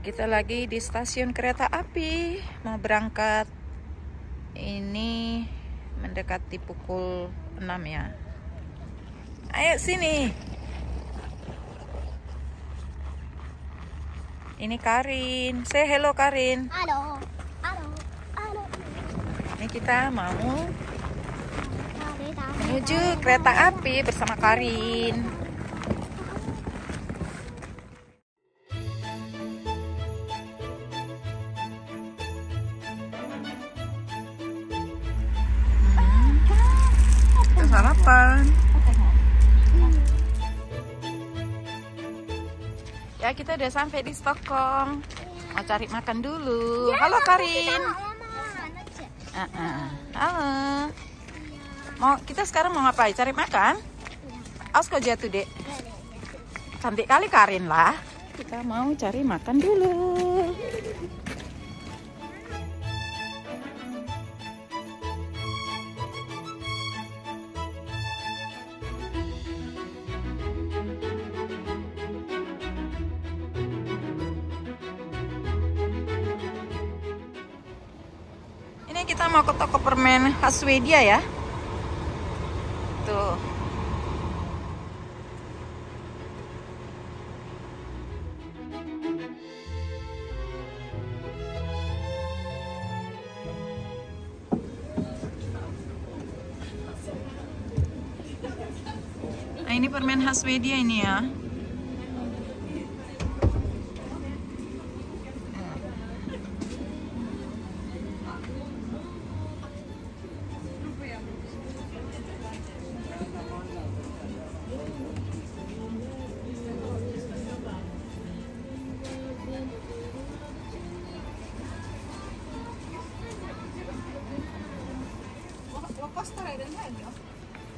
Kita lagi di stasiun kereta api mau berangkat. Ini mendekati pukul 6 ya. Ayo sini. Ini Karin. Say hello Karin. Halo. Halo. Halo. Ini kita mau menuju kereta api bersama Karin. Sarapan. Ya kita udah sampai di Stockholm. Mau cari makan dulu. Halo Karin. Ah, ah. Halo. Mau kita sekarang mau ngapain? Cari makan? Awas kau jatuh dek. Cantik kali Karin lah. Kita mau cari makan dulu. Kita mau ke toko permen khas Swedia ya. Tuh. Nah, ini permen khas Swedia ini ya.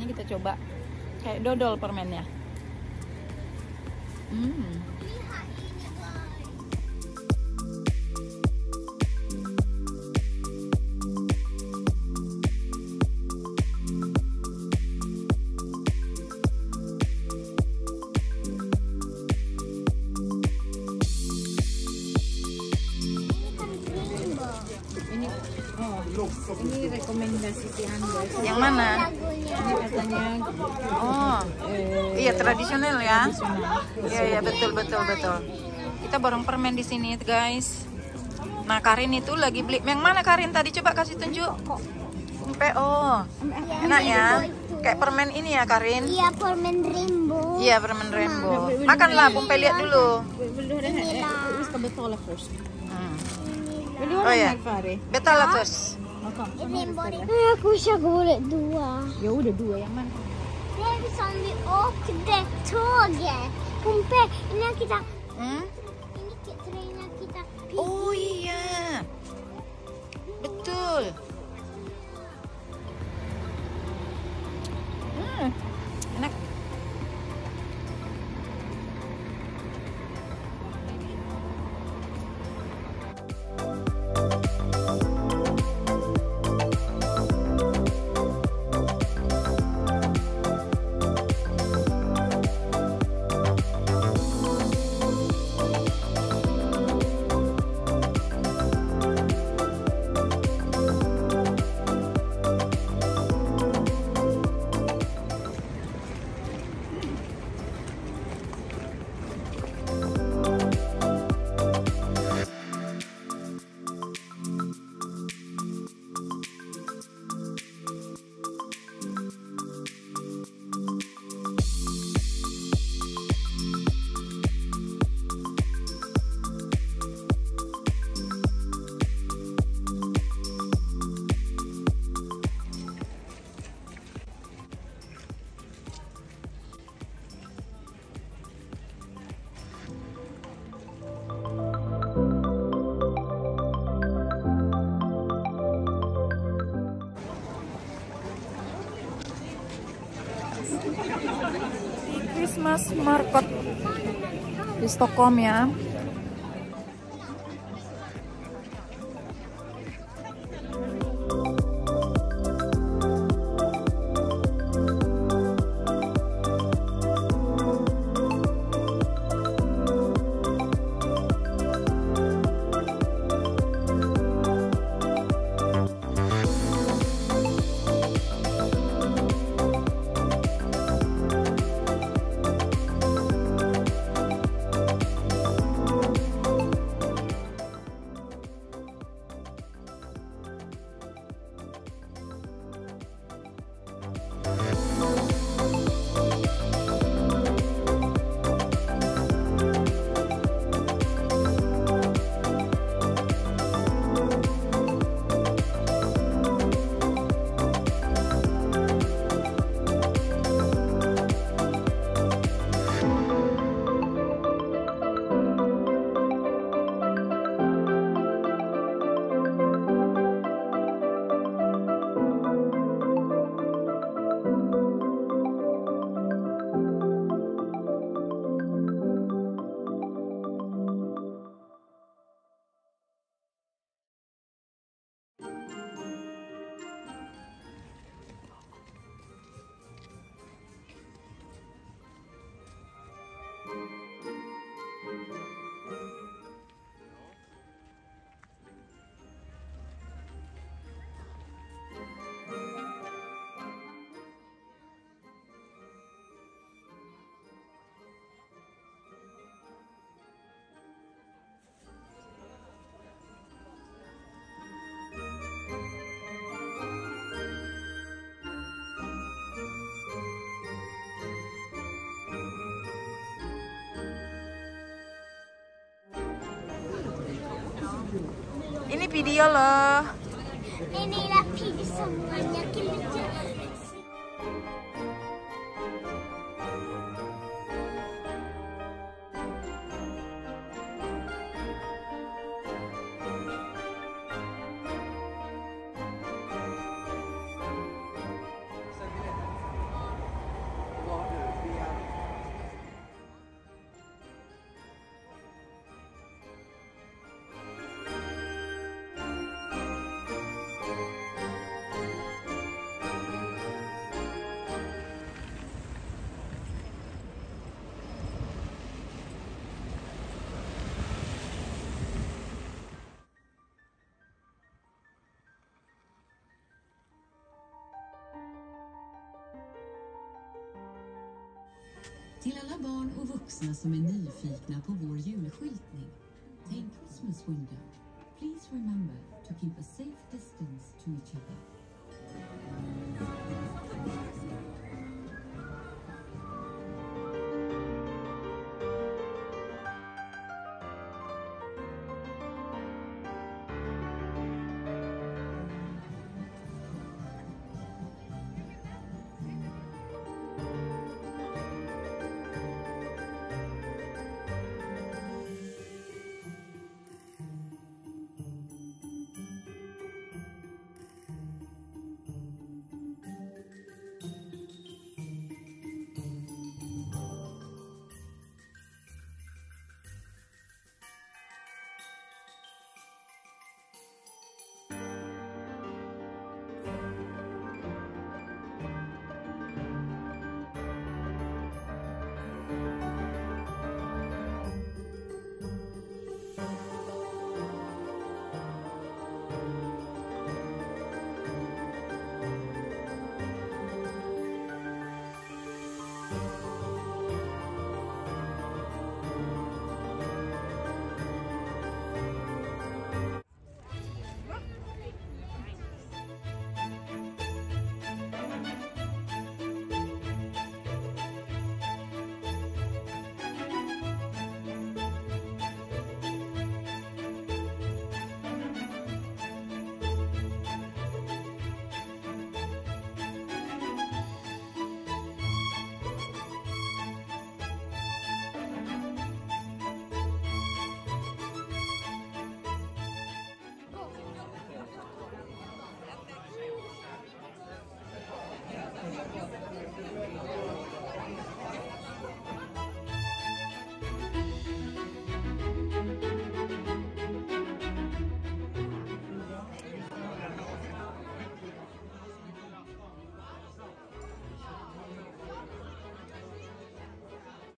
Ini kita coba kayak dodol permennya. Hmm. Ini rekomendasi si Anda. Yang mana? Lagunya. Ini katanya Oh, eh, iya tradisional ya. tradisional. Iya iya betul betul betul. Kita borong permen di sini guys. Nah Karin itu lagi beli yang mana Karin tadi coba kasih tunjuk. Sampai oh enak ya. Kayak permen ini ya Karin. Iya, permen rainbow. Iya permen rainbow. Makanlah Pumpe lihat dulu. Hmm. Oh, den ja. här Eh, aku wish aku boleh dua. Ya udah dua yang mana? Är som vi åkte tåget. Pumpe, innan kita Hmm? ini kita innan kita. Oh iya. Betul. Market di Stockholm ya. Video loh. Inilah pilih Till alla barn och vuxna som är nyfikna på vår julskyltning. Tänk Christmas window. Please remember to keep a safe distance to each other. Gracias.